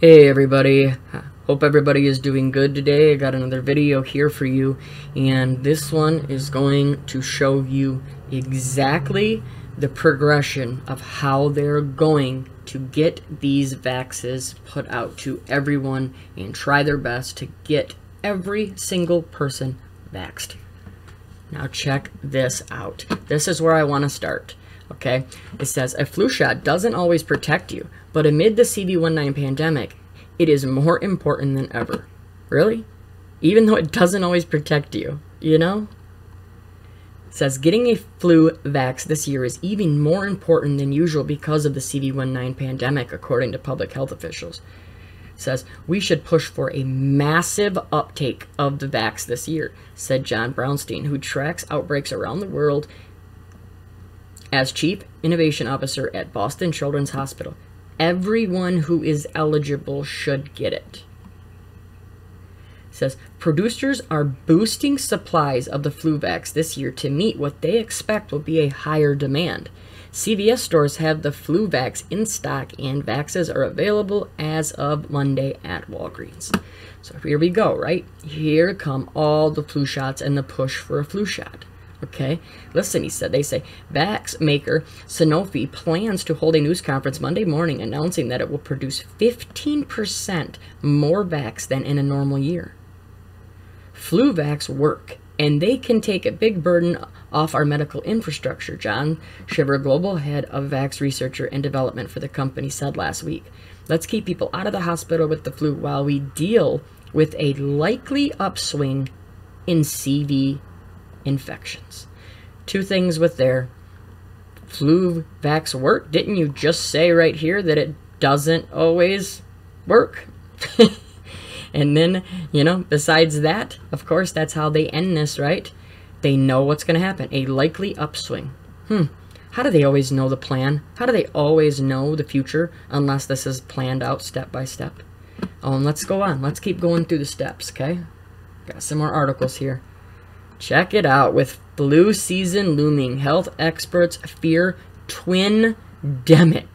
Hey everybody, hope everybody is doing good today. I got another video here for you and this one is going to show you exactly the progression of how they're going to get these vaxes put out to everyone and try their best to get every single person vaxed. Now check this out. This is where I want to start. Okay, it says a flu shot doesn't always protect you, but amid the CV19 pandemic, it is more important than ever. Really? Even though it doesn't always protect you, you know? It says getting a flu vax this year is even more important than usual because of the CV19 pandemic, according to public health officials. It says we should push for a massive uptake of the vax this year, said John Brownstein, who tracks outbreaks around the world as Chief Innovation Officer at Boston Children's Hospital, everyone who is eligible should get it. says producers are boosting supplies of the flu vax this year to meet what they expect will be a higher demand. CVS stores have the flu vax in stock and vaxes are available as of Monday at Walgreens. So here we go, right? Here come all the flu shots and the push for a flu shot. Okay, listen, he said. They say vax maker Sanofi plans to hold a news conference Monday morning announcing that it will produce 15% more vax than in a normal year. Flu vax work, and they can take a big burden off our medical infrastructure, John Shiver, global head of vax researcher and development for the company, said last week. Let's keep people out of the hospital with the flu while we deal with a likely upswing in CV infections. Two things with their flu vax work. Didn't you just say right here that it doesn't always work? and then, you know, besides that, of course, that's how they end this, right? They know what's going to happen. A likely upswing. Hmm. How do they always know the plan? How do they always know the future unless this is planned out step by step? Oh, and let's go on. Let's keep going through the steps, okay? Got some more articles here. Check it out. With flu season looming, health experts fear twin demic.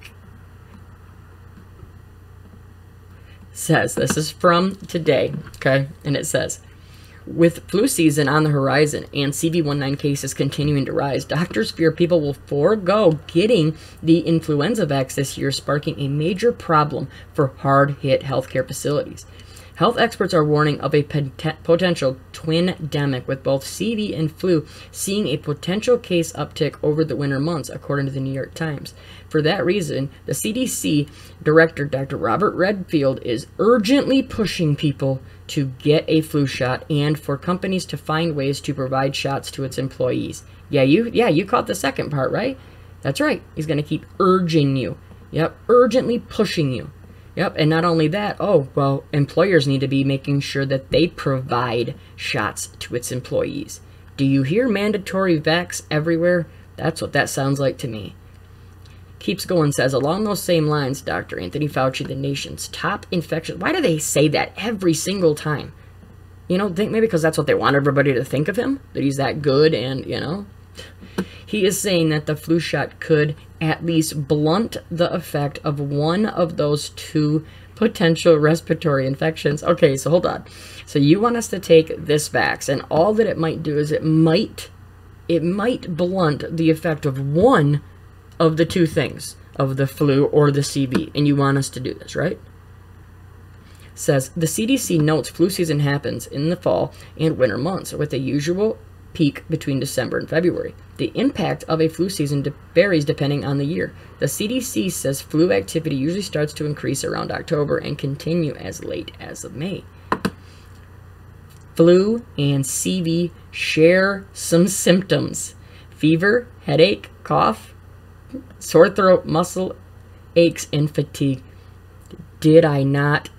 Says this is from today, okay? And it says with flu season on the horizon and CV19 cases continuing to rise, doctors fear people will forego getting the influenza vax this year, sparking a major problem for hard hit healthcare facilities. Health experts are warning of a potential twindemic with both CV and flu seeing a potential case uptick over the winter months, according to the New York Times. For that reason, the CDC director, Dr. Robert Redfield, is urgently pushing people to get a flu shot and for companies to find ways to provide shots to its employees. Yeah, you yeah, you caught the second part, right? That's right. He's going to keep urging you. Yep, urgently pushing you. Yep, and not only that, oh, well, employers need to be making sure that they provide shots to its employees. Do you hear mandatory vax everywhere? That's what that sounds like to me. Keeps going, says, along those same lines, Dr. Anthony Fauci, the nation's top infection. Why do they say that every single time? You know, think maybe because that's what they want everybody to think of him, that he's that good and, you know. He is saying that the flu shot could at least blunt the effect of one of those two potential respiratory infections. Okay, so hold on. So you want us to take this vax, and all that it might do is it might it might blunt the effect of one of the two things of the flu or the CV, and you want us to do this, right? Says the CDC notes flu season happens in the fall and winter months with a usual peak between December and February. The impact of a flu season de- varies depending on the year. The CDC says flu activity usually starts to increase around October and continue as late as of May. Flu and CV share some symptoms fever, headache, cough, sore throat, muscle aches, and fatigue. Did I not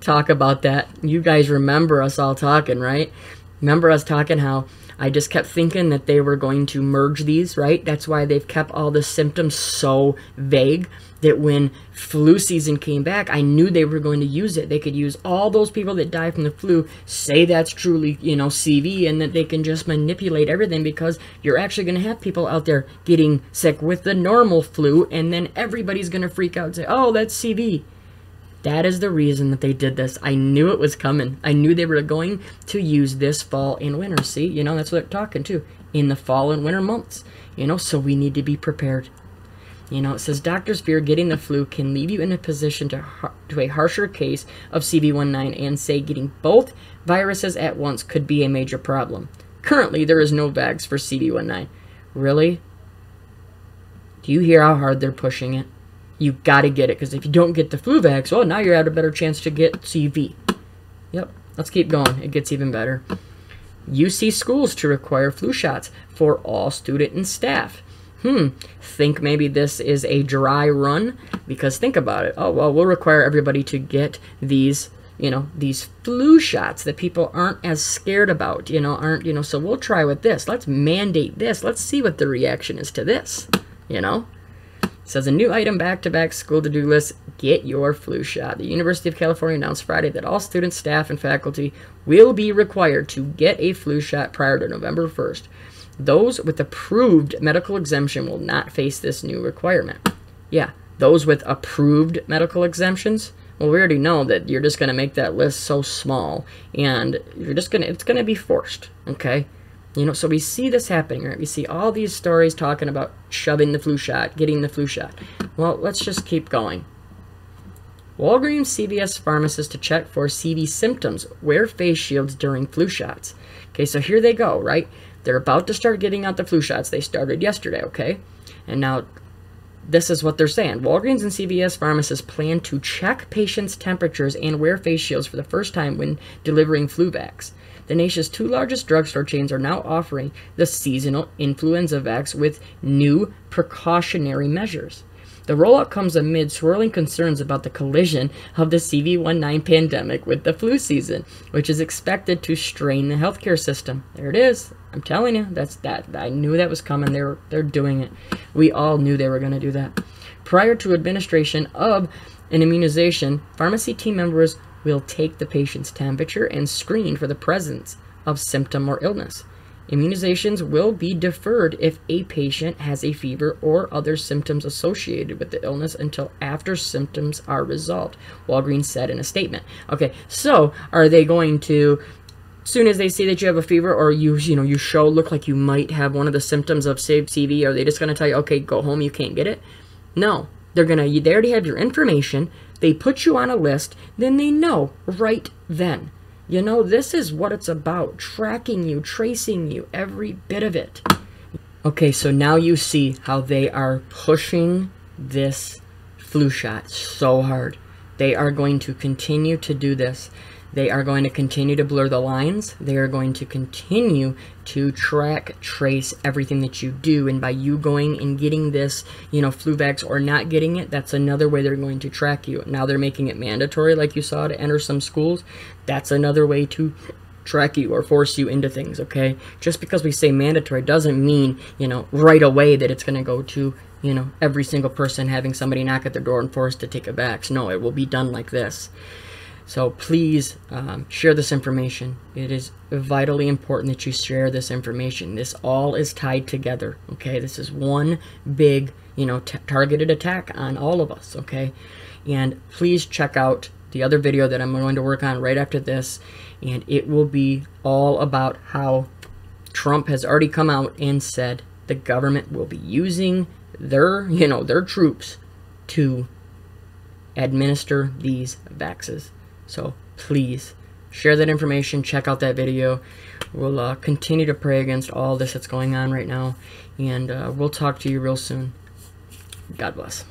talk about that? You guys remember us all talking, right? Remember us talking how I just kept thinking that they were going to merge these, right? That's why they've kept all the symptoms so vague that when flu season came back, I knew they were going to use it. They could use all those people that die from the flu, say that's truly, you know, CV, and that they can just manipulate everything because you're actually going to have people out there getting sick with the normal flu, and then everybody's going to freak out and say, oh, that's CV. That is the reason that they did this. I knew it was coming. I knew they were going to use this fall and winter. See, you know, that's what they're talking to. In the fall and winter months. You know, so we need to be prepared. You know, it says doctors fear getting the flu can leave you in a position to, to a harsher case of CV19 and say getting both viruses at once could be a major problem. Currently, there is no vax for CV19. Really? Do you hear how hard they're pushing it? You gotta get it, because if you don't get the flu vax, well, now you're at a better chance to get CV. Yep, let's keep going. It gets even better. UC schools to require flu shots for all student and staff hmm, think maybe this is a dry run? Because think about it. Oh, well, we'll require everybody to get these, you know, these flu shots that people aren't as scared about, you know, aren't, you know, so we'll try with this. Let's mandate this. Let's see what the reaction is to this, you know? Says a new item back-to-back school to-do list, get your flu shot. The University of California announced Friday that all students, staff, and faculty will be required to get a flu shot prior to November 1st. Those with approved medical exemption will not face this new requirement. Yeah, those with approved medical exemptions, well, we already know that you're just going to make that list so small, and you're just going to, it's going to be forced, okay? You know, so we see this happening, right? We see all these stories talking about shoving the flu shot, getting the flu shot. Well, let's just keep going. Walgreens CVS pharmacists to check for CV symptoms wear face shields during flu shots. Okay, so here they go, right? They're about to start getting out the flu shots. They started yesterday, okay? And now this is what they're saying. Walgreens and CVS pharmacists plan to check patients' temperatures and wear face shields for the first time when delivering flu vax. The nation's two largest drugstore chains are now offering the seasonal influenza vax with new precautionary measures. The rollout comes amid swirling concerns about the collision of the CV19 pandemic with the flu season, which is expected to strain the healthcare system. There it is. I'm telling you, that's that. I knew that was coming. They're they're doing it. We all knew they were going to do that. Prior to administration of an immunization, pharmacy team members will take the patient's temperature and screen for the presence of symptom or illness. Immunizations will be deferred if a patient has a fever or other symptoms associated with the illness until after symptoms are resolved, Walgreens said in a statement. Okay, so are they going to soon as they see that you have a fever or you you know you show look like you might have one of the symptoms of CV, are they just going to tell you, okay, go home, you can't get it? No, they're gonna. They already have your information. They put you on a list. Then they know right then. You know, this is what it's about tracking you, tracing you, every bit of it. Okay, so now you see how they are pushing this flu shot so hard. They are going to continue to do this. They are going to continue to blur the lines. They are going to continue to track, trace everything that you do. And by you going and getting this, you know, flu vax or not getting it, that's another way they're going to track you. Now they're making it mandatory, like you saw, to enter some schools. That's another way to track you or force you into things, okay? Just because we say mandatory doesn't mean, you know, right away that it's going to go to, you know, every single person having somebody knock at their door and forced to take a vax. No, it will be done like this. So please um, share this information. It is vitally important that you share this information. This all is tied together, okay? This is one big, you know, targeted attack on all of us, okay? And please check out the other video that I'm going to work on right after this, and it will be all about how Trump has already come out and said the government will be using their, you know, their troops to administer these vaxes. So please share that information, check out that video. We'll uh, continue to pray against all this that's going on right now, and uh, we'll talk to you real soon. God bless.